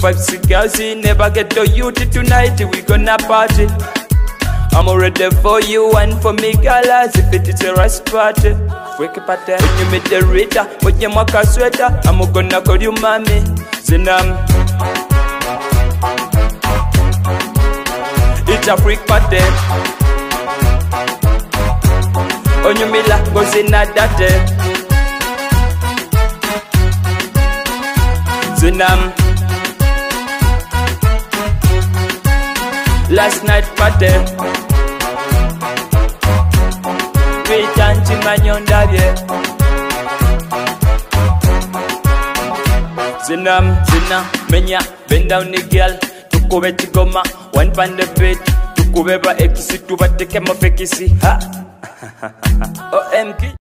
256 girls, never get to you tonight. We gonna party. I'm ready for you and for me, galas. If it is a rest party, freaky party. When you meet the Rita, when you make a sweater, I'm gonna call you mommy. Zinam. It's a freak party. When you meet like goes in a date. Zinam. Last night party. Kwitanti manyondabye Zinam, zina, menya, bend down the girl. Tukube tigoma, one the beat Tukube ba ekisi, tubateke mafekisi Ha. Oh, OMG